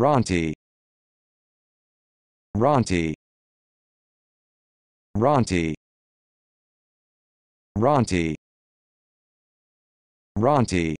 Ronti. Ronti. Ronti. Ronti. Ronti.